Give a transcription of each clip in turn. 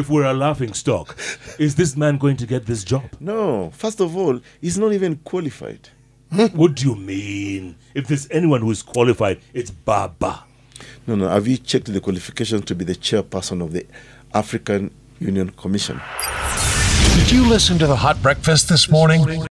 if we're a laughing stock, is this man going to get this job? No, first of all, he's not even qualified. What do you mean? If there's anyone who is qualified, it's Baba. No, no. Have you checked the qualifications to be the chairperson of the African Union Commission? Did you listen to the hot breakfast this morning?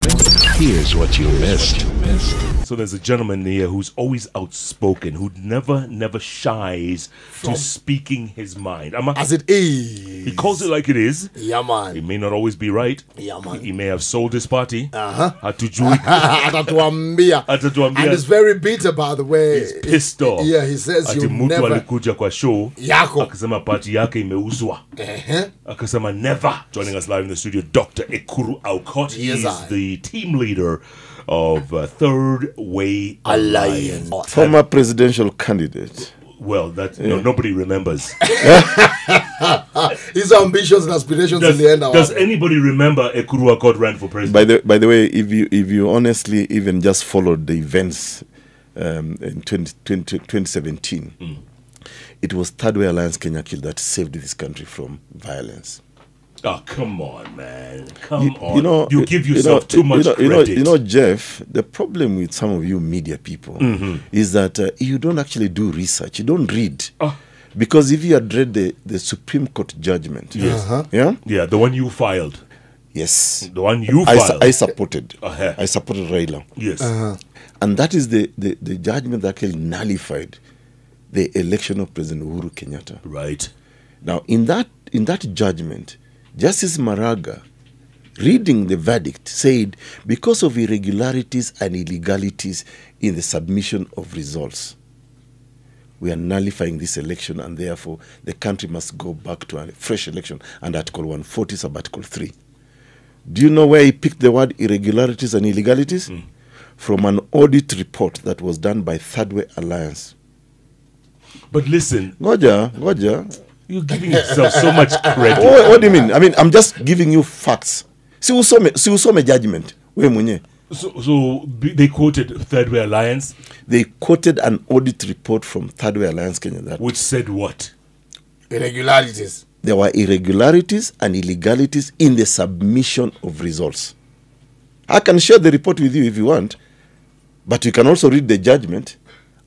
Here's what you missed. So there's a gentleman here who's always outspoken, who never, never shies to speaking his mind. As it is. he calls it like it is. Yeah, man. He may not always be right. Yeah, man. He may have sold his party. Uh-huh. Hatujui. Atatuambia. Atatuambia. And it's very bitter, by the way. He's pissed off. Yeah, he says Ati you mtu never. alikuja kwa show Yako. akasema party yake imeuzwa. Uh-huh. Akasema never. Joining us live in the studio, Dr. Ekuru Aukot. Yes, He's I. the team leader of uh, Third Way Alliance. Former presidential candidate. Well, that no, nobody remembers. His ambitions and aspirations Does, in the end are does anybody remember Ekuru Aukot ran for president? By the by the way, if you if you honestly even just followed the events um, in 20, 20 2017, it was Third Way Alliance Kenya Kill that saved this country from violence. Oh, come on, man. Come You, on. you know, you give you yourself know, too much you know, you know, credit. you know, Jeff. The problem with some of you media people is that uh, you don't actually do research. You don't read. Ah. Because if you had read the, the Supreme Court judgment, Yes. Uh-huh. yeah, yeah, the one you filed. yes, The one you I, su- filed. I supported. Uh-huh. I supported Raila. yes. And that is the, the, the judgment that actually nullified the election of President Uhuru Kenyatta. Right. Now, in that, in that judgment, Justice Maraga, reading the verdict, said because of irregularities and illegalities in the submission of results, we are nullifying this election and therefore the country must go back to a fresh election under Article 140 sub Article 3. Do you know where he picked the word irregularities and illegalities? Hmm. From an audit report that was done by Third Way Alliance. But listen, Goja, Goja, you're giving yourself so much credit. what, what do you mean? I mean, I'm just giving you facts. Si usome, si usome judgment. We mwenye. So, so they quoted Third Way Alliance, They quoted an audit report from Third Way Alliance Kenya that which said what? irregularities. there were irregularities and illegalities in the submission of results. I can share the report with you if you want, but you can also read the judgment.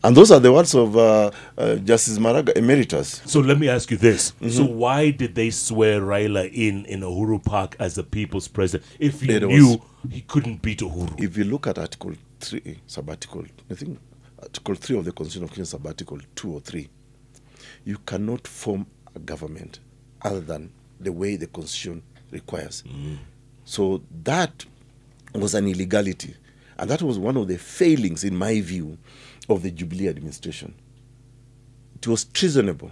And those are the words of uh, uh, Justice Maraga Emeritus. So let me ask you this. Mm-hmm. So why did they swear Raila in in Uhuru Park as the people's president if he There was- knew he couldn't beat Uhuru? If you look at Article 3, Sabbatical, I think Article 3 of the Constitution of Kenya, Sabbatical 2 or 3, you cannot form a government other than the way the Constitution requires. So that was an illegality. And that was one of the failings, in my view, of the Jubilee administration. It was treasonable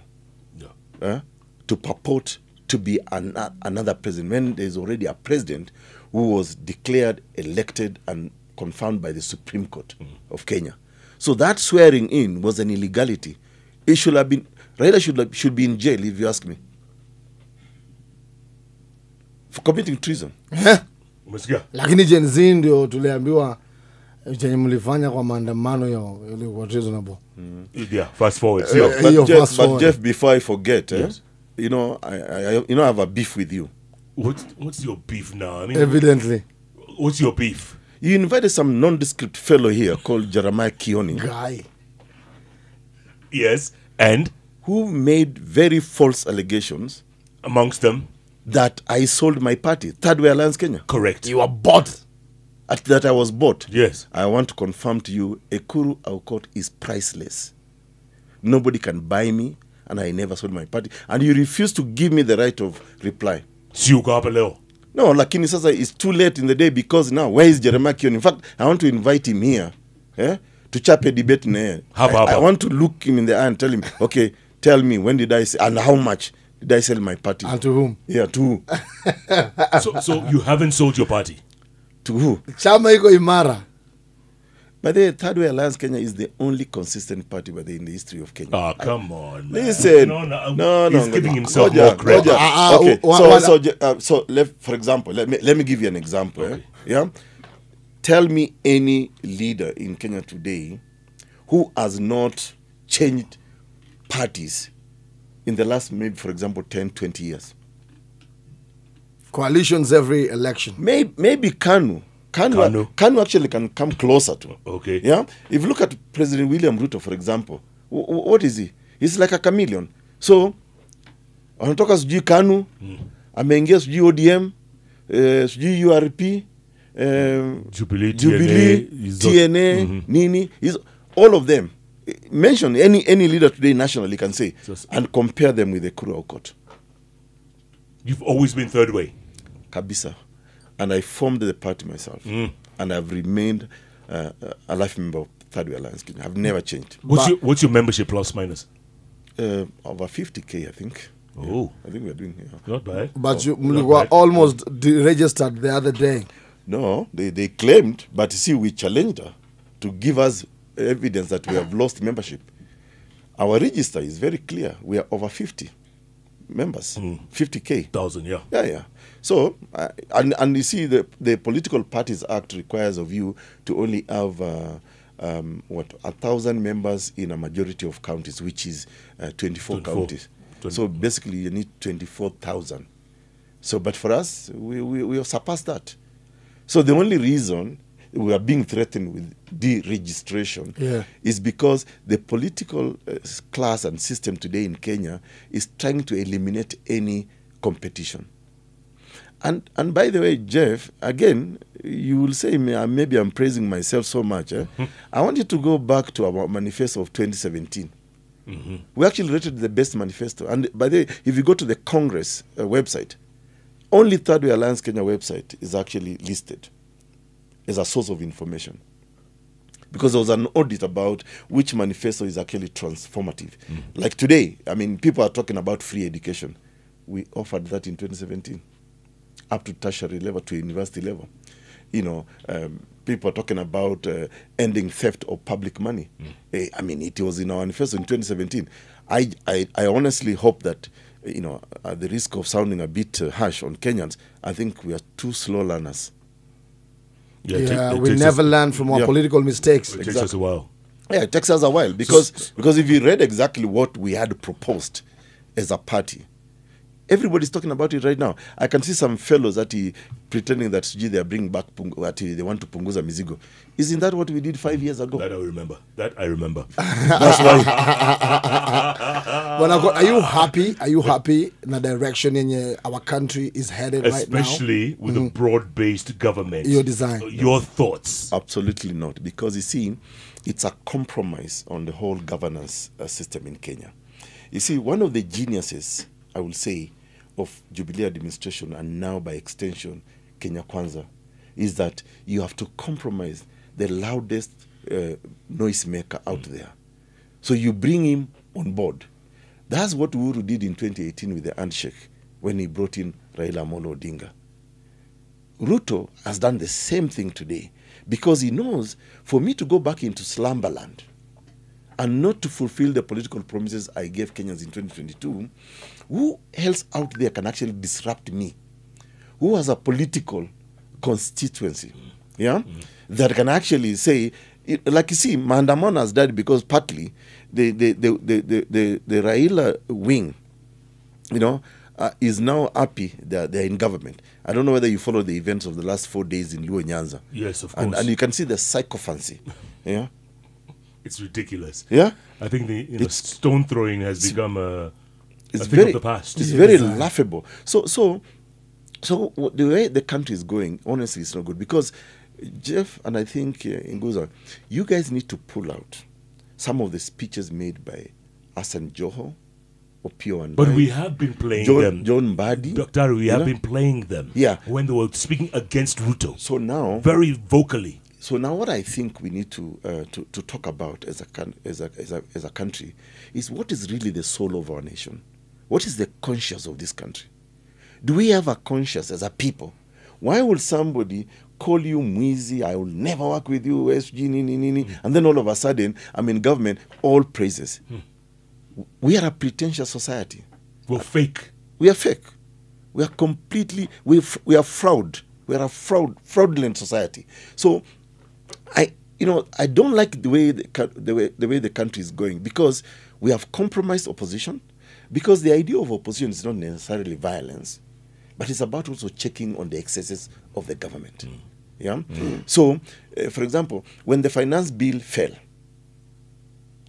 Yeah. uh, to purport to be an, another president when there's already a president who was declared, elected, and confirmed by the Supreme Court of Kenya. So that swearing in was an illegality. It should have been, Raila should, have, should be in jail, if you ask me, for committing treason. Lakini Gen Z ndio tuliambiwa chenye mlifanya kwa maandamano yo ilikuwa treasonable. Yeah, fast forward. See, Eh, But, Jeff, fast but. Jeff, before I forget, eh, you know, I, I, I- you know, I have a beef with you. what's, what's your beef now? I mean, Evidently. what's your beef? You invited some nondescript fellow here called Jeremiah Kioni. Guy. Yes, and who made very false allegations amongst them, that I sold my party, Third Way Alliance Kenya, correct. You are bought. At, that I was bought. Yes. I want to confirm to you, Ekuru Aukot is priceless. Nobody can buy me, and I never sold my party. And you refuse to give me the right of reply. Si uko hapa leo. No, lakini sasa it's too late in the day because now where is Jeremiah Kioni? In fact, I want to invite him here eh, to chap a debate na yeye. Hapa, I, hapa. I want to look him in the eye and tell him, okay, tell me when did I sell and how much did I sell my party? And to whom? yeah, to who? So, so you haven't sold your party. To who? Chama iko imara. but the way, Third Way Alliance Kenya is the only consistent party by the, in the history of Kenya. Oh, come on. man. Listen, No, no, no, no, He's no, giving no. himself Roger, more credit. Roger. Uh, uh, okay, so, so, uh, so let, for example, let me let me give you an example. Okay. eh? Yeah, tell me any leader in Kenya today who has not changed parties in the last maybe, for example, 10, 20 years. Coalitions every election. Maybe, maybe Kanu. Kanu, Kanu. Kanu actually can come closer to. Okay. Yeah. If you look at President William Ruto, for example, wh- wh- what is he? He's like a chameleon. So anatoka sijui Kanu, ameingia sijui ODM, eh, sijui URP, eh, Jubilee, Jubilee, TNA, TNA, Mhm. Nini, he's, all of them. Mention any any leader today nationally can say Just- and compare them with the Kuru Aukot. You've always been third way. Kabisa. And I formed the party myself. Mm. And I've remained uh, a life member of Third Way Alliance Kenya. I've never changed. What's But- your What's your membership plus minus? Uh, over 50k, I think. Oh, I think we're doing. Yeah. not bad. But you Oh, were bad. almost deregistered the other day. No, they, they claimed, but see, we challenged her to give us evidence that we have lost membership. Our register is very clear. We are over 50 members, 50k. thousand. Yeah. Yeah, yeah. So, uh, and, and you see, the, the Political Parties Act requires of you to only have, uh, um, what, a thousand members in a majority of counties, which is uh, 24, 24. counties. So basically, you need 24,000. So, but for us, we, we, we have surpassed that. So the only reason we are being threatened with deregistration Yeah. is because the political uh, class and system today in Kenya is trying to eliminate any competition. And and by the way, Jeff, again, you will say uh, maybe I'm praising myself so much. Eh? I want you to go back to our manifesto of 2017. We actually rated the best manifesto. And by the way, if you go to the Congress uh, website, only Third Way Alliance Kenya website is actually listed as a source of information. Because there was an audit about which manifesto is actually transformative. Like today, I mean, people are talking about free education. We offered that in 2017, up to tertiary level, to university level. You know, um, people are talking about uh, ending theft of public money. Eh, I mean, it was in our manifesto in 2017. I, I, I honestly hope that, you know, at the risk of sounding a bit uh, harsh on Kenyans, I think we are too slow learners. Yeah, Yeah, we never us, learn from our Yeah. political mistakes. It takes us a while. Yeah, it takes us a while because because if you read exactly what we had proposed as a party, everybody's talking about it right now. I can see some fellows that he pretending that gee, they are bringing back pung- that he- they want to punguza mizigo. Isn't that what we did five years ago? That I remember. That I remember. That's why. But are you happy? Are you happy in the direction in your, our country is headed right now? Especially with a broad-based government. Your design. Your thoughts. Absolutely not, because you see, it's a compromise on the whole governance uh, system in Kenya. You see, one of the geniuses, I will say, of Jubilee administration and now by extension Kenya Kwanza, is that you have to compromise the loudest uh, noisemaker out there. So you bring him on board. That's what Uhuru did in 2018 with the handshake when he brought in Raila Amolo Odinga. Ruto has done the same thing today because he knows for me to go back into slumberland and not to fulfill the political promises I gave Kenyans in 2022, who else out there can actually disrupt me? Who has a political constituency, yeah, that can actually say, like you see, Maandamano has died because partly the the the the the, the, the Raila wing you know, uh, is now happy that they're in government. I don't know whether you follow the events of the last four days in Luo Nyanza. Yes, of And, course. and you can see the sycophancy. Yeah. It's ridiculous. Yeah. I think the you know, stone throwing has become a, It's a thing very of the past. It's Yeah, very design. laughable. So so so what- the way the country is going, honestly, it's not good because Jeff and I think uh, Igunza, you guys need to pull out some of the speeches made by Hassan Joho, Opiyo and But we have been playing John, them. John Mbadi. Dr. We have know? been playing them. Yeah. When they were speaking against Ruto. So now Very vocally. So now, what I think we need to uh, to, to talk about as a, as, a, as, a, as a country is what is really the soul of our nation. What is the conscience of this country? Do we have a conscience as a people? Why will somebody call you mwizi? I will never work with you, SG, nini, nini, and then all of a sudden, I'm in government, all praises. We are a pretentious society. We're fake. We are fake. We are completely we we are fraud. We are a fraud fraudulent society. So, I you know I don't like the way the, the way the way the country is going because we have compromised opposition. Because the idea of opposition is not necessarily violence, but it's about also checking on the excesses of the government. Yeah. So, uh, for example, when the finance bill fell,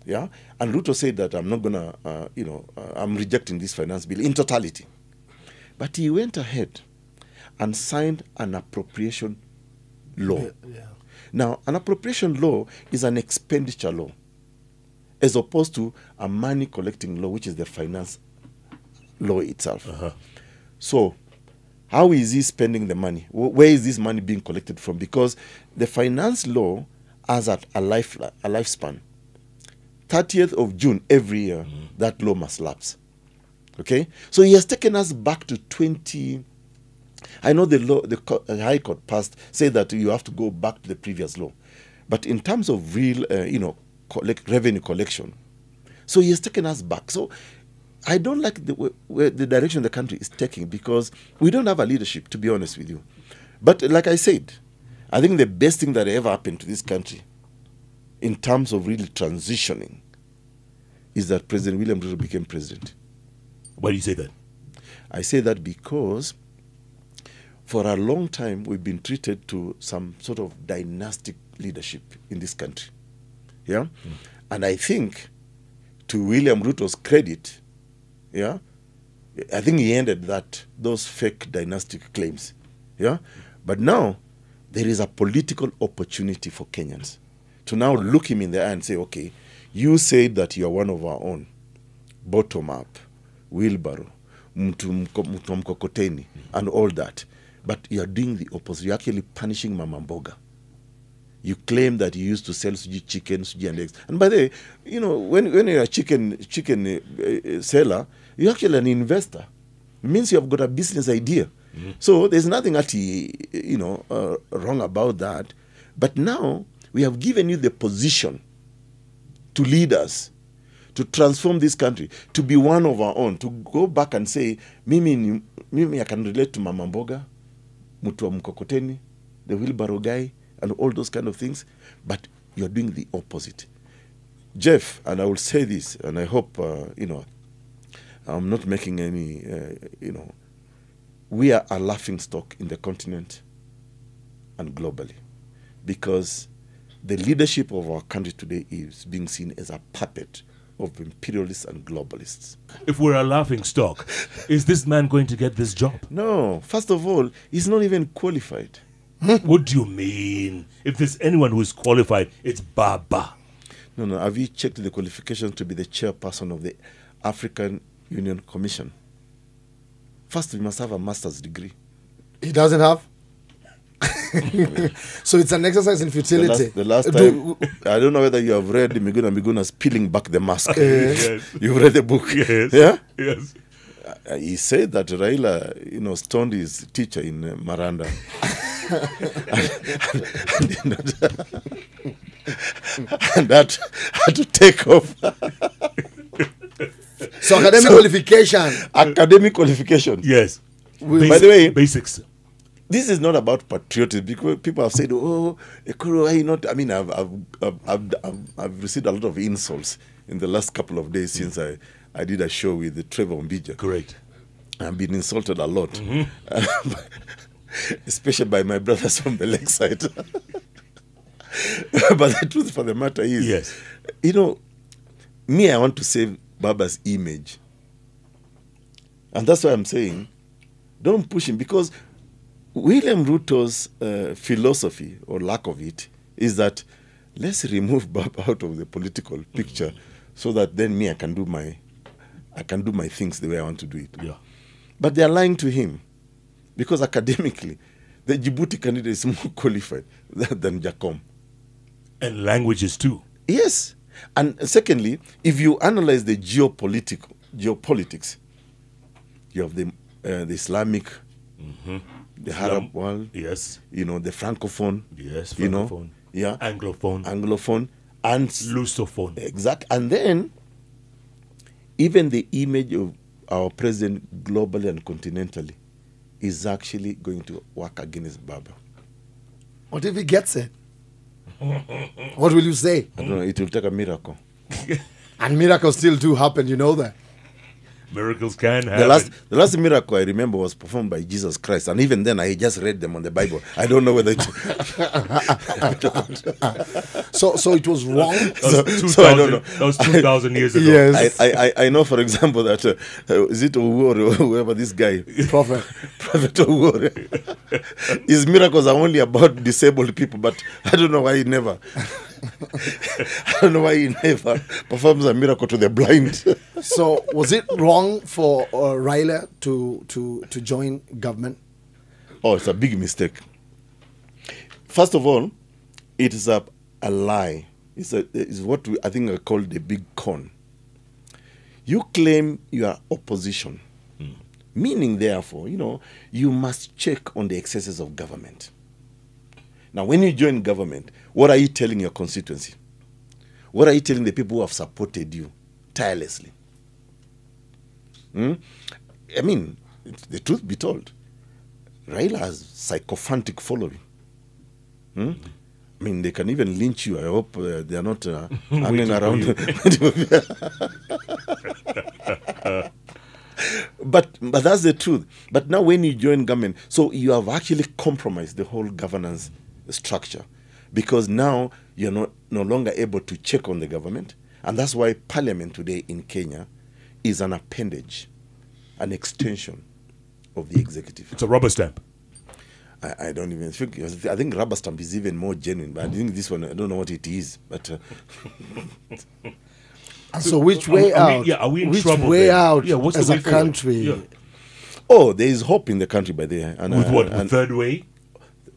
yeah, and Ruto said that I'm not gonna, uh, you know, uh, I'm rejecting this finance bill in totality, but he went ahead and signed an appropriation law. Yeah. Now, an appropriation law is an expenditure law, as opposed to a money collecting law, which is the finance law itself. Uh-huh. So, how is he spending the money? Where is this money being collected from? Because the finance law has a, a life a lifespan. 30th of June every year, mm-hmm. that law must lapse. Okay, so he has taken us back to 20. I know the law, the uh, High Court passed say that you have to go back to the previous law, but in terms of real, uh, you know, collect, revenue collection, so he has taken us back. So I don't like the way, the direction the country is taking because we don't have a leadership, to be honest with you. But like I said, I think the best thing that ever happened to this country, in terms of really transitioning, is that President William Ruto became president. Why do you say that? I say that because for a long time we've been treated to some sort of dynastic leadership in this country. Yeah? Hmm. And I think to William Ruto's credit, yeah, I think he ended that those fake dynastic claims. Yeah? But now there is a political opportunity for Kenyans to now look him in the eye and say, okay, you said that you are one of our own bottom up, wheelbarrow, mtu mko- mkokoteni, hmm. and all that. But you are doing the opposite. You're actually punishing Mama Mboga. You claim that you used to sell suji chicken, suji and eggs. And by the way, you know, when, when you're a chicken, chicken uh, uh, seller, you're actually an investor. It means you have got a business idea. So there's nothing actually, you know, uh, wrong about that. But now we have given you the position to lead us, to transform this country, to be one of our own, to go back and say, mimi, mimi I can relate to Mama Mboga, mtu wa mkokoteni, the wheelbarrow guy, and all those kind of things. But you're doing the opposite. Jeff, and I will say this, and I hope, uh, you know, I'm not making any, uh, you know, we are a laughing stock in the continent and globally because the leadership of our country today is being seen as a puppet of imperialists and globalists. If we're a laughing stock, is this man going to get this job? No, first of all, he's not even qualified. what do you mean? If there's anyone who is qualified, it's Baba. No, no. Have you checked the qualifications to be the chairperson of the African Union Commission? First, we must have a master's degree. He doesn't have. so it's an exercise in The futility. last, the last Do- time, I don't know whether you have read Miguna Miguna's Peeling Back the Mask. Yes. You've read the book. Yes. Yeah? Yes. Uh, he said that Raila, you know, stoned his teacher in uh, Maranda. and, and that had to take off so academic qualification. academic qualification. Yes. By the way- basics. This is not about patriotism because people have said, "Oh, Ekuru, why not?" I mean, I've I've, I've I've I've I've received a lot of insults in the last couple of days since I I did a show with Trevor Ombija. Correct. I've been insulted a lot, mm-hmm. especially by my brothers from the lakeside. but the truth for the matter is, Yes. you know, me, I want to save Baba's image. And that's why I'm saying, don't push him because William Ruto's uh, philosophy or lack of it is that let's remove Baba out of the political picture so that then me I can do my I can do my things the way I want to do it. Yeah. But they are lying to him because academically, the Djibouti candidate is more qualified than Jakom. And languages too. Yes. And secondly, if you analyze the geopolitical geopolitics, you have the uh, the Islamic, the Arab world, Yes. you know, the francophone, Yes. you know, Francophone. yeah, Anglophone. anglophone, and Lusophone. exact, and then even the image of our president globally and continentally is actually going to work against Baba. What if he gets it? what will you say? I don't know. It will take a miracle. And miracles still do happen, you know that. Miracles can happen. The last, the last miracle I remember was performed by Jesus Christ, and even then I just read them on the Bible. I don't know whether it. So, so it was wrong. That was 2000, so I don't know. That was 2,000 years ago. Yes. I, I, I- I know, for example, that uh, uh, is it Owuor or whoever this guy, Prophet. Prophet Owuor, his miracles are only about disabled people, but I don't know why he never. I don't know why he never performs a miracle to the blind. So, was it wrong for uh, Raila to to to join government? Oh, it's a big mistake. First of all, it is a, a lie. It's, a, it's what we, I think are called the big con. You claim you are opposition, meaning, therefore, you know, you must check on the excesses of government. Now, when you join government, what are you telling your constituency? What are you telling the people who have supported you tirelessly? Hmm? I mean, the truth be told, Raila has sycophantic following. Hmm? I mean, they can even lynch you. I hope uh, they are not uh, hanging around. but but that's the truth. But now, when you join government, so you have actually compromised the whole governance structure, because now you're not no longer able to check on the government, and that's why Parliament today in Kenya is an appendage, an extension of the executive. It's a rubber stamp. I, I don't even think. I think rubber stamp is even more genuine, but I think this one I don't know what it is. But uh, So, which Are we- way are we- out? yeah, are we in which trouble way then? out Yeah, what's the as way a country? Yeah. oh, there is hope in the country by there. And, With uh, what? With and third way?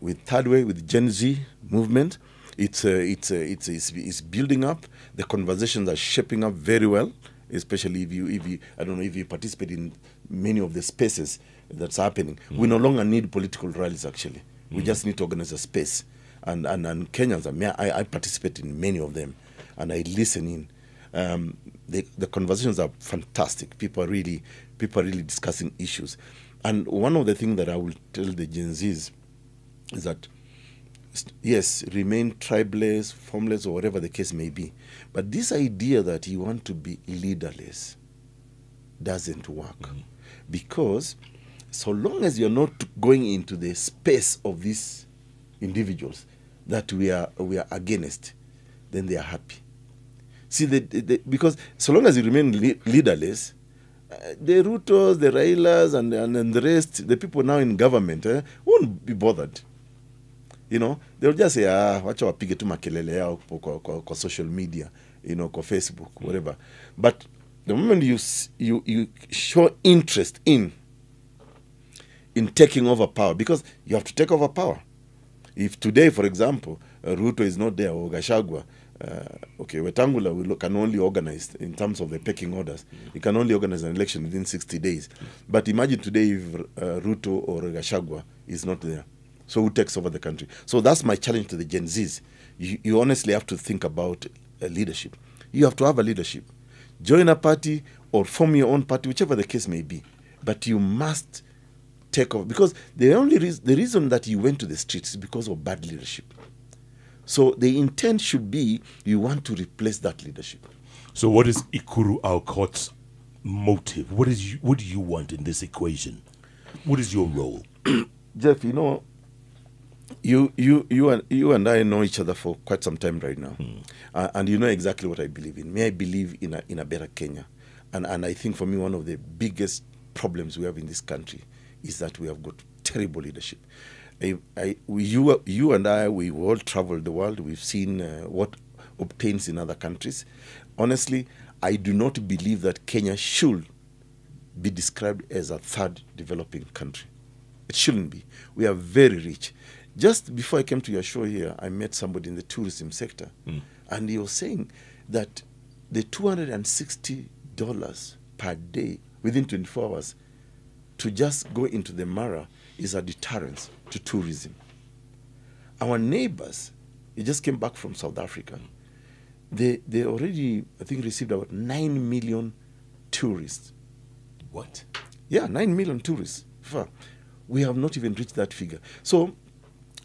With third way, with Gen Z movement, it's uh, it's, uh, it's it's it's building up. The conversations are shaping up very well, especially if you if you I don't know if you participate in many of the spaces that's happening. We no longer need political rallies. Actually, we just need to organize a space. And and, and Kenyans, I, mean, I I participate in many of them, and I listen in. Um, the the conversations are fantastic. People are really people are really discussing issues, and one of the things that I will tell the Gen Zs is that yes, remain tribeless, formless, or whatever the case may be. But this idea that you want to be leaderless doesn't work. Because so long as you're not going into the space of these individuals that we are we are against, then they are happy. See, the, the, because so long as you remain le- leaderless, uh, the Rutos, the Railas, and, and, and the rest, the people now in government, eh, won't be bothered. You know, they'll just say, ah, wacha wapige tu makelele yao kwa, kwa, kwa, kwa social media, you know, kwa Facebook, mm. whatever. But the moment you, you, you show interest in in taking over power, because you have to take over power. If today, for example, uh, Ruto is not there or Gashagwa, uh, okay, Wetangula will, can only organize in terms of the pecking orders. He can only organize an election within 60 days. But imagine today if uh, Ruto or Gashagwa is not there. So who takes over the country? So that's my challenge to the Gen Zs. You, you honestly have to think about uh, leadership. You have to have a leadership. Join a party or form your own party, whichever the case may be. But you must take over because the only reason, the reason that you went to the streets is because of bad leadership. So the intent should be you want to replace that leadership. So what is Ekuru Aukot's motive? What is you, what do you want in this equation? What is your role? Jeff, you know, you you you and you and I know each other for quite some time right now, uh, and you know exactly what I believe in. May I believe in a in a better Kenya, and and I think for me one of the biggest problems we have in this country is that we have got terrible leadership. I, I, we, you, you and I, we've all traveled the world. We've seen uh, what obtains in other countries. Honestly, I do not believe that Kenya should be described as a third developing country. It shouldn't be. We are very rich. Just before I came to your show here, I met somebody in the tourism sector, hmm. and he was saying that the $260 per day within 24 hours to just go into the Mara is a deterrence to tourism. Our neighbors, they just came back from South Africa. They, they already, I think, received about 9 million tourists. What? Yeah, 9 million tourists. We have not even reached that figure. So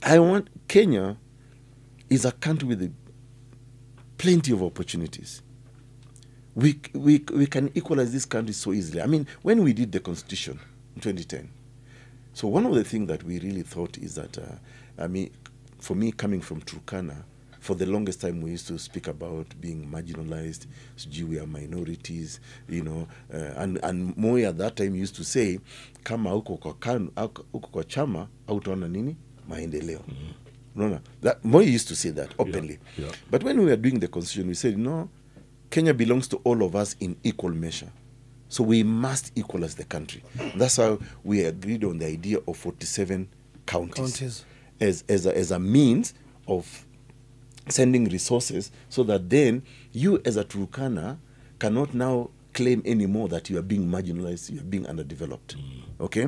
I want Kenya is a country with plenty of opportunities. we, we, we can equalize this country so easily. I mean, when we did the constitution in 2010, so one of the things that we really thought is that, uh, I mean, for me coming from Turkana, for the longest time we used to speak about being marginalized, sijui we are minorities, you know, uh, and, and Moi at that time used to say, kama uko kwa, kan, uko kwa chama, hautaona nini? Maendeleo. Unaona? That, Moi used to say that openly. yeah. But when we were doing the constitution, we said, no, Kenya belongs to all of us in equal measure. So we must equalize the country. That's how we agreed on the idea of 47 counties, Counties. As, as, a, as a means of sending resources so that then you as a Turkana cannot now claim anymore that you are being marginalized, you are being underdeveloped. Mm. Okay?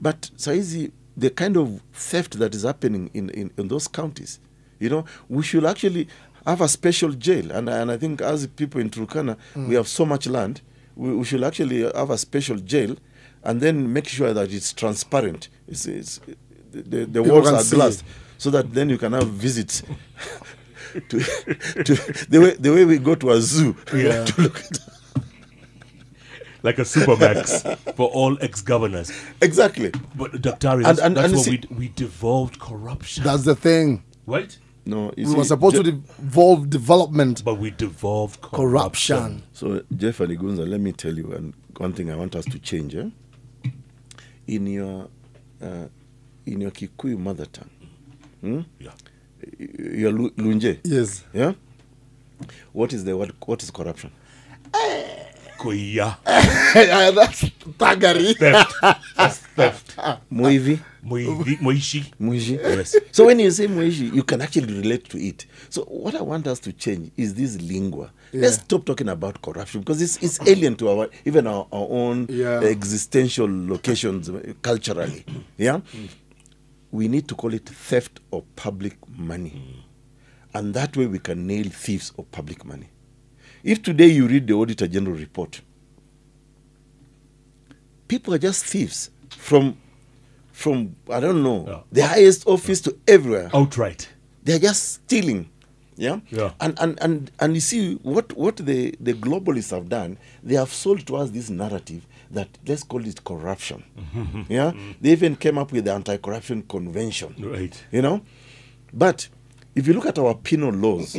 But saizi, the kind of theft that is happening in, in, in those counties, you know, we should actually have a special jail. And, and I think as people in Turkana, we have so much land, we, we should actually have a special jail and then make sure that it's transparent. It's, it's, the, the, walls are glass so that then you can have visits. to, to the way the way we go to a zoo Yeah. to look at Like a supermax for all ex-governors. exactly But Dr. Ari, And- that's, and- that's and what see- we we devolved corruption, That's the thing. right? no We see, were supposed Je- to devolve development, But we devolved corruption. corruption. So, Jeff and Igunza, let me tell you and one thing I want us to change. Eh? In your uh, in your Kikuyu mother tongue, hmm? Yeah. Y- your Lu- Lunje, Yes. yeah. What is the word? What is corruption? Koya. That's tagari. Theft. That's theft. Muivi, Moivi- Moishi. muiji. Yes. So when you say muiji, you can actually relate to it. So what I want us to change is this lingua. Let's stop talking about corruption because it's, it's alien to our even our, our own Yeah. existential locations culturally. Yeah, we need to call it theft of public money, and that way we can nail thieves of public money. If today you read the Auditor General report, people are just thieves from from I don't know Yeah. the highest office to everywhere. Outright. They're just stealing. Yeah? Yeah. And and and and you see what what the, the globalists have done, they have sold to us this narrative that let's call it corruption. yeah? They even came up with the anti-corruption convention. Right. You know? But if you look at our penal laws,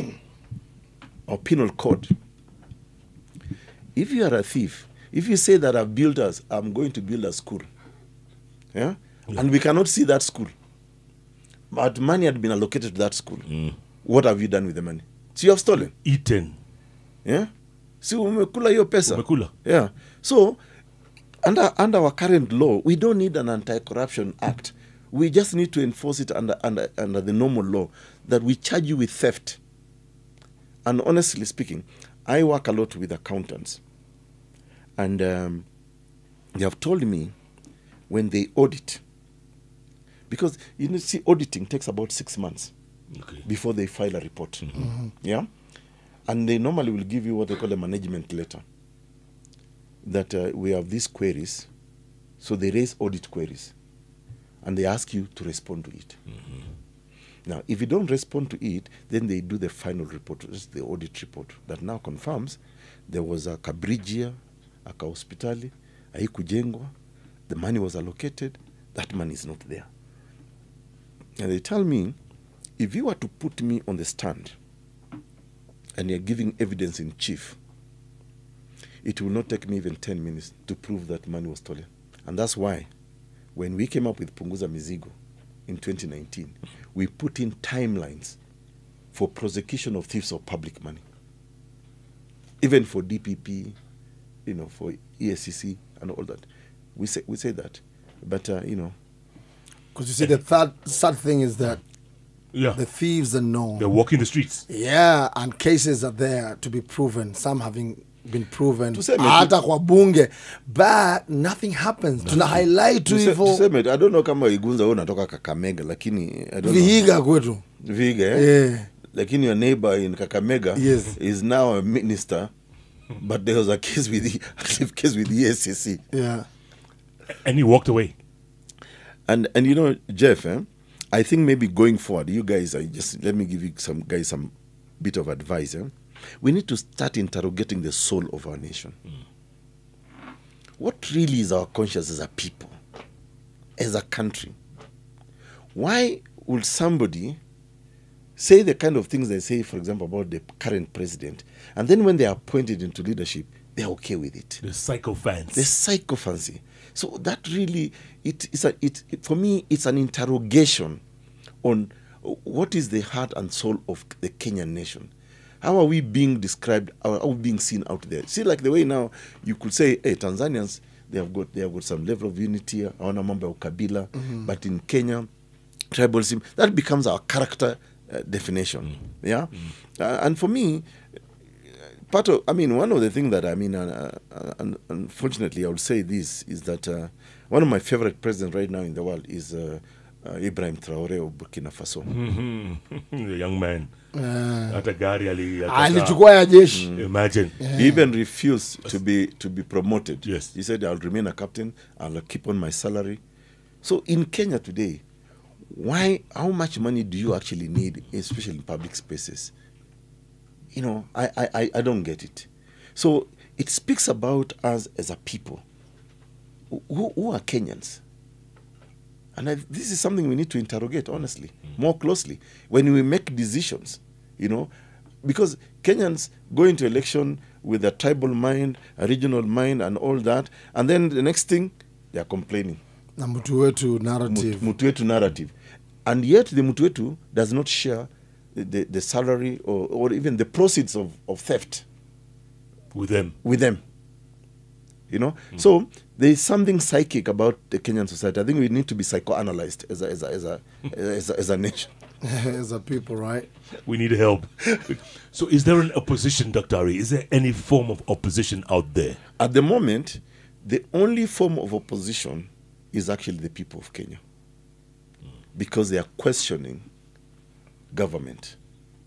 our penal code, if you are a thief, if you say that I've built us, I'm going to build a school, yeah, and we cannot see that school, but money had been allocated to that school, mm. what have you done with the money? So you have stolen, Eaten. yeah. Si umekula hiyo pesa. Umekula. Yeah. So under under our current law, we don't need an anti-corruption act. We just need to enforce it under under under the normal law that we charge you with theft. And honestly speaking, I work a lot with accountants, and um, they have told me when they audit, because you know, see, auditing takes about six months Okay. before they file a report. Yeah? And they normally will give you what they call a management letter. That uh, we have these queries. So they raise audit queries. And they ask you to respond to it. Now, if you don't respond to it, then they do the final report, the audit report, that now confirms there was a kabrijia, a hospitali, haikujengwa, the money was allocated, that money is not there. And they tell me, if you were to put me on the stand and you're giving evidence in chief, it will not take me even 10 minutes to prove that money was stolen. And that's why when we came up with Punguza Mizigo in 2019, we put in timelines for prosecution of thieves of public money. Even for DPP, you know, for ESCC and all that. We say, we say that. But, uh, you know, Because you see, the third sad thing is that Yeah. the thieves are known. They're walking the streets. Yeah, and cases are there to be proven. Some having been proven hata kwa bunge, but nothing happens. Tuna highlight tu Tuse- hivyo tuseme i don't know kama igunza wewe unatoka kakamega lakini I don't vihiga know. vihiga kwetu. vihiga eh? Yeah. lakini your neighbor in kakamega Yes. is now a minister but there was a case with the active case with the EACC Yeah. And he walked away. and and you know Jeff eh, I think maybe going forward you guys I just let me give you some guys some bit of advice eh? we need to start interrogating the soul of our nation. What really is our conscience as a people, as a country? Why would somebody say the kind of things they say, for example, about the current president, and then when they are appointed into leadership, they're okay with it? The sycophants. the sycophancy. So that really, it is a, it, it- for me, it's an interrogation on what is the heart and soul of the Kenyan nation. How are we being described? How are we being seen out there? See, like the way now you could say, "Hey, Tanzanians, they have got they have got some level of unity. Hawana mambo ya ukabila." Mm-hmm. But in Kenya, tribalism that becomes our character uh, definition. Yeah, Uh, and for me, part of i mean one of the things that i mean uh, uh, un- unfortunately i would say this is that uh, one of my favorite presidents right now in the world is uh, uh, ibrahim traore of burkina faso the young man. Hata gari ali- akakataa. alichukua ya jeshi Imagine. he even refused to be to be promoted Yes. he said i'll remain a captain i'll keep on my salary so in kenya today why how much money do you actually need especially in public spaces? You know i i i, don't get it. So it speaks about us as a people. Who, who are kenyans? And I, this is something we need to interrogate honestly hmm. more closely. When we make decisions you know because kenyans go into election with a tribal mind a regional mind and all that and then the next thing they are complaining na mtu wetu narrative Mut- mutu wetu narrative and yet the mutu wetu does not share the, the, the salary or, or even the proceeds of, of theft With them. with them. You know, hmm. so there is something psychic about the Kenyan society. I think we need to be psychoanalyzed as a as a as a, as a, as a nation. as a people right We need help. so, is there an opposition, Dr. Ari? Is there any form of opposition out there? At the moment, the only form of opposition is actually the people of Kenya, because they are questioning government.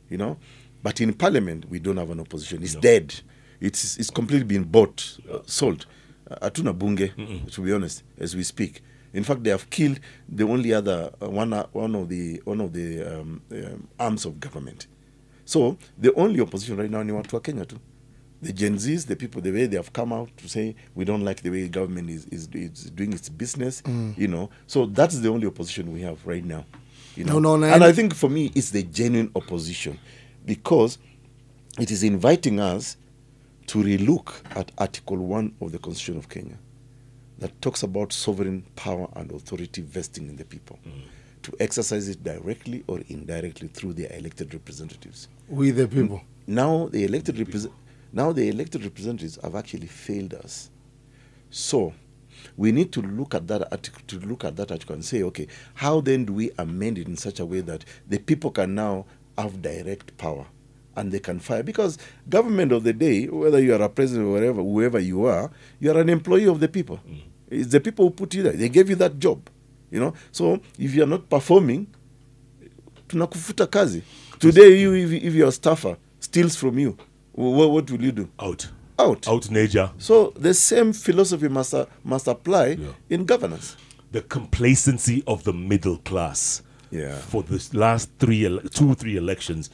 You know, but in parliament we don't have an opposition. It's dead. It's it's completely been bought, uh, sold. Uh, Atuna bunge, to be honest, as we speak. In fact, they have killed the only other uh, one uh, one of the one of the um, um, arms of government. So the only opposition right now ni watu wa Kenya tu. The Gen Zs, the people, the way they have come out to say we don't like the way government is, is, is doing its business, mm. you know. So that's the only opposition we have right now. You know? No, no, no, and I- I think for me it's the genuine opposition because it is inviting us to relook at Article 1 of the Constitution of Kenya that talks about sovereign power and authority vesting in the people mm. to exercise it directly or indirectly through their elected representatives. we the people Now the elected represent now the elected representatives have actually failed us. So we need to look at that article to look at that article and say, okay, how then do we amend it in such a way that the people can now have direct power and they can fire? Because government of the day, whether you are a president or whatever, whoever you are, you are an employee of the people. Mm. It's the people who put you there. They gave you that job. You know, so if you are not performing, tunakufuta kazi. Today, you if, if your staffer steals from you, what, what will you do? Out. Out. Out, Naja. So the same philosophy must uh, must apply Yeah. in governance. The complacency of the middle class. Yeah. For the last three, two, three elections,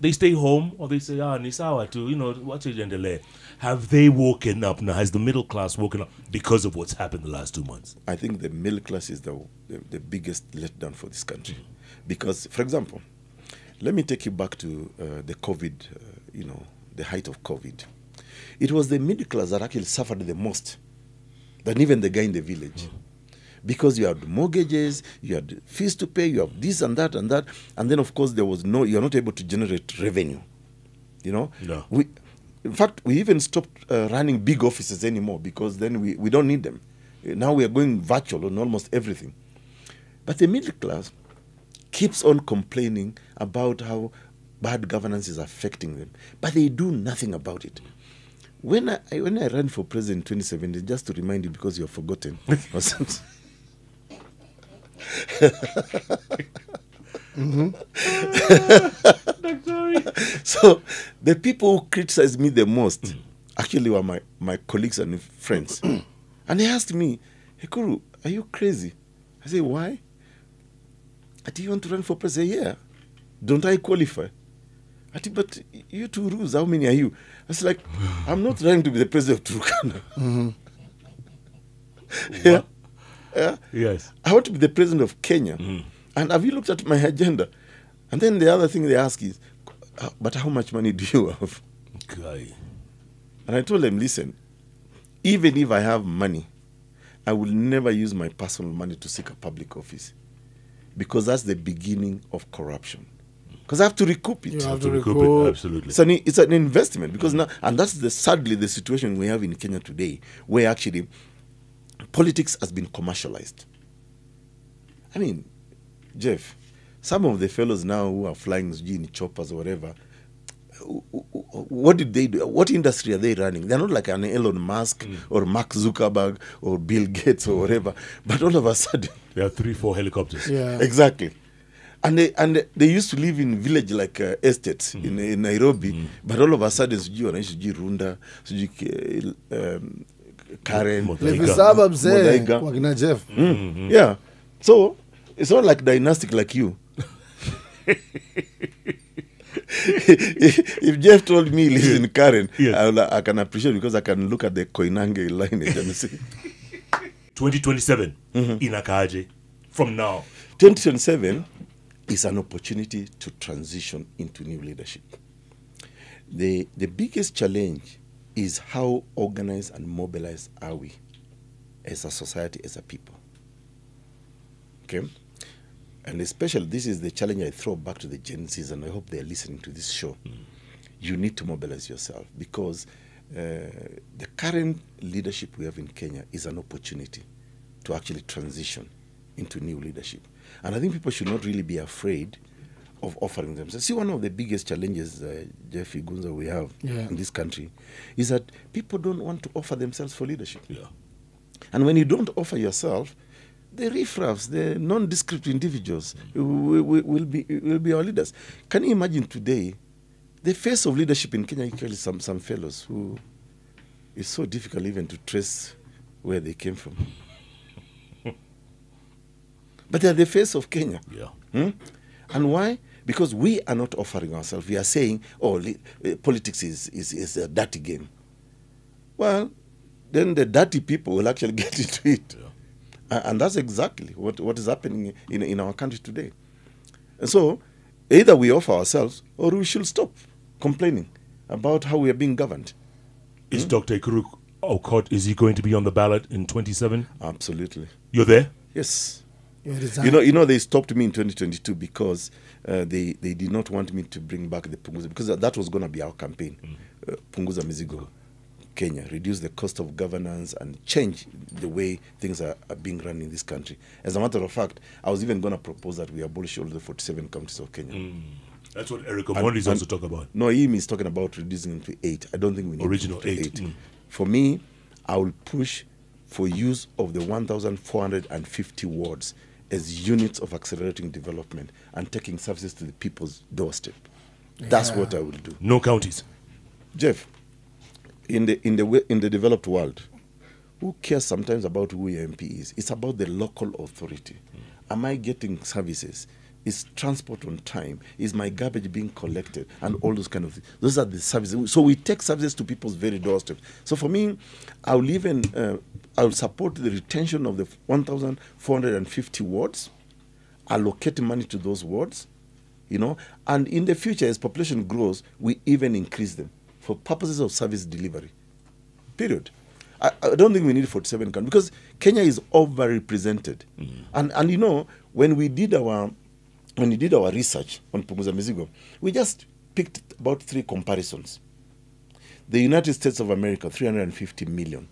they stay home or they say, ah, ni sawa tu, you know, watch it Have they woken up now? Has the middle class woken up because of what's happened the last two months? I think the middle class is the, the, the biggest letdown for this country. Because, for example, let me take you back to uh, the COVID, uh, you know, the height of COVID. It was the middle class that actually suffered the most than even the guy in the village. Because you had mortgages, you had fees to pay, you have this and that and that. And then, of course, there was no, you're not able to generate revenue. You know? No. We, in fact, we even stopped uh, running big offices anymore because then we, we don't need them. Now we are going virtual on almost everything. But the middle class keeps on complaining about how bad governance is affecting them, but they do nothing about it. When I, when I ran for president in 2017, just to remind you because you have forgotten, wasn't- mm-hmm. so the people who criticized me the most actually were my, my colleagues and friends. and they asked me, Ekuru, are you crazy? I said, why? I do you want to run for president? Yeah. Don't I qualify? Ati, but you two rules, how many are you? I was like, I'm not trying to be the president of Turkana. yeah. yeah. Yes. I want to be the president of Kenya. And have you looked at my agenda? And then the other thing they ask is, "Uh, but how much money do you have? Guy. And I told them, listen, even if I have money, I will never use my personal money to seek a public office because that's the beginning of corruption. Because I have to recoup it. You have To to recoup recoup. it, absolutely. It's an, it's an investment because now, and that's the sadly the situation we have in Kenya today, where actually politics has been commercialized. I mean, Jeff, some of the fellows now who are flying sijui in choppers or whatever, wh- wh- what did they do? What industry are they running? They're not like an Elon Musk mm. or Mark Zuckerberg or Bill Gates or whatever. But all of a sudden, There are three, four helicopters. Yeah. exactly and they and they used to live in village like uh, estates in, mm-hmm. in nairobi mm-hmm. but all of a sudden sijui wanaishi sijui runda sijui ke- um, karen Mo- Levi Modaiga. saba mzee Modaiga. wakina Jeff. Mm. Mm-hmm. yeah. So it's not like dynastic like you. If Jeff told me he lives in Karen, Yeah. I, will, I can appreciate because I can look at the Koinange lineage and see. 2027 inakaje from now. 2027 is an opportunity to transition into new leadership. The, the biggest challenge is how organized and mobilized are we as a society, as a people. Okay? And especially, this is the challenge I throw back to the Gen Zs, and I hope they're listening to this show. You need to mobilize yourself because uh, the current leadership we have in Kenya is an opportunity to actually transition into new leadership. And I think people should not really be afraid of offering themselves. See, one of the biggest challenges, uh, Jeff Igunza, we have Yeah. in this country is that people don't want to offer themselves for leadership. yeah And when you don't offer yourself, the riffraffs, the nondescript individuals will, will, will, be, will be our leaders. Can you imagine today, the face of leadership in Kenya, actually some, some fellows who it's so difficult even to trace where they came from. But they're the face of Kenya. yeah Hmm? And why? Because we are not offering ourselves. We are saying, oh, li- uh, politics is, is, is a dirty game. Well, then the dirty people will actually get into it. A- And that's exactly what, what is happening in, in our country today. And so, either we offer ourselves or we should stop complaining about how we are being governed. is dr Ekuru Aukot is he going to be on the ballot in 27 Absolutely. you're there Yes. You know, you know, they stopped me in 2022 because uh, they they did not want me to bring back the punguza because that was going to be our campaign, uh, punguza mizigo, Kenya, reduce the cost of governance and change the way things are, are being run in this country. As a matter of fact, I was even going to propose that we abolish all the 47 counties of Kenya. that's what eric omondi is and- also talking about No, him is talking about reducing it to eight. I don't think we need Original to eight, mm. For me, I will push for use of the 1,450 wards as units of accelerating development and taking services to the people's doorstep. That's what I will do. no counties Jeff, in the in the in the developed world, who cares sometimes about who your MP is? It's about the local authority. Am I getting services? Is transport on time? Is my garbage being collected? And all those kind of things. Those are the services. So we take services to people's very doorstep. So for me, I'll even uh, I'll support the retention of the 1,450 wards, allocate money to those wards, you know, and in the future, as population grows, we even increase them for purposes of service delivery. Period. I, I don't think we need 47 countries because Kenya is overrepresented. Mm-hmm. And and you know, when we did our when we did our research on Punguza Mizigo, we just picked about three comparisons. The United States of America, 350 million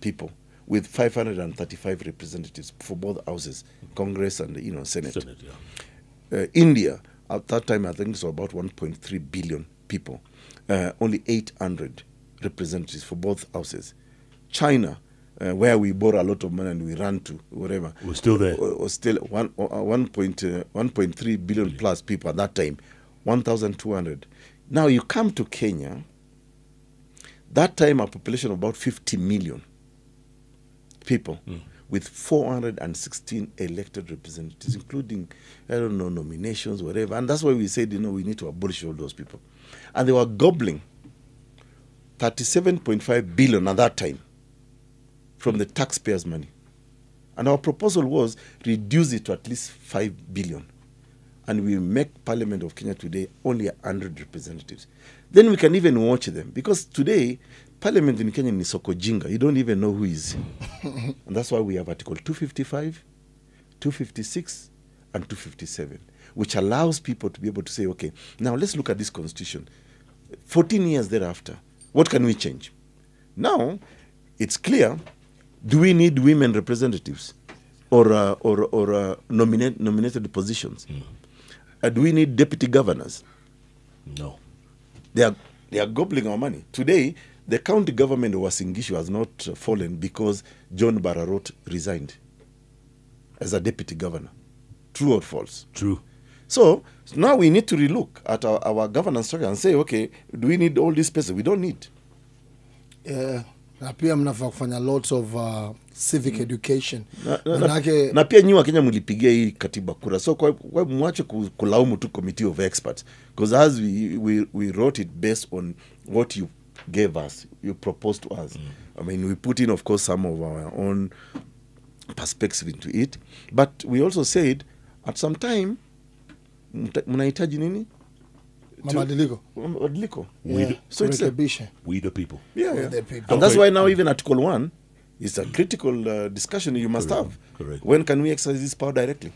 people with 535 representatives for both houses, Congress and you know Senate Senate, yeah. uh, India, at that time, I think it was about 1.3 billion people, uh, only 800 representatives for both houses. China, uh, where we borrow a lot of money and we run to, whatever, We're still there. was still one, uh, 1. Point, uh, 1.3 billion plus people at that time, 1,200. Now you come to Kenya, that time a population of about 50 million people with 416 elected representatives, including, I don't know, nominations, whatever. And that's why we said, you know, we need to abolish all those people. And they were gobbling 37.5 billion at that time from the taxpayers' money. And our proposal was reduce it to at least 5 billion. And we make Parliament of Kenya today only 100 representatives. Then we can even watch them. Because today, Parliament in Kenya is soko jinga. You don't even know who is. and that's why we have Article 255, 256, and 257, which allows people to be able to say, okay, now let's look at this constitution. 14 years thereafter, what can we change? Now, it's clear do we need women representatives or, uh, or, or uh, nominate, nominated positions? Uh, do we need deputy governors? No. They are, they are gobbling our money. Today, the county government of Wasingishu has not fallen because John Bararot resigned as a deputy governor. True or false? True. So now we need to relook at our, our governance structure and say, okay, do we need all these spaces? We don't need. Yeah. na pia mnafaa kufanya lots of uh, civic mm. education na, na, manake na pia nyi wakenya mlipigia hii katiba kura, so kwa, kwa mwache kulaumu tu committee of experts because as we, we, we wrote it based on what you gave us, you proposed to us. Mm. I mean, we put in, of course, some of our own perspective into it, but we also said at some time mnahitaji nini mabadiliko mabadiliko Yeah, So it's a-. We the people. yeah, With yeah. the people. and that's why now even article 1 is a critical uh, discussion you must Correct. have Correct. when can we exercise this power directly